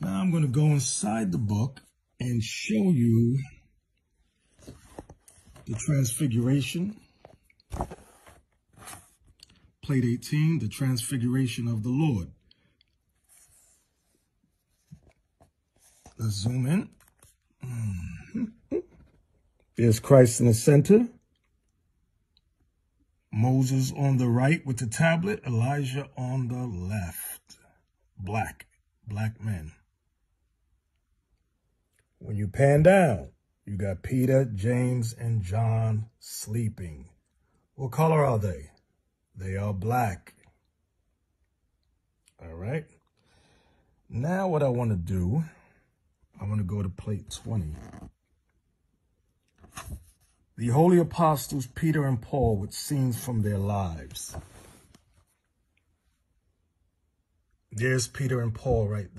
Now I'm going to go inside the book and show you the transfiguration. Plate 18, the transfiguration of the Lord. Let's zoom in. Mm-hmm. There's Christ in the center. Moses on the right with the tablet, Elijah on the left. Black, black men. When you pan down, you got Peter, James, and John sleeping. What color are they? They are black. All right. Now what I want to do, I want to go to plate 20. The holy apostles Peter and Paul with scenes from their lives. There's Peter and Paul right there.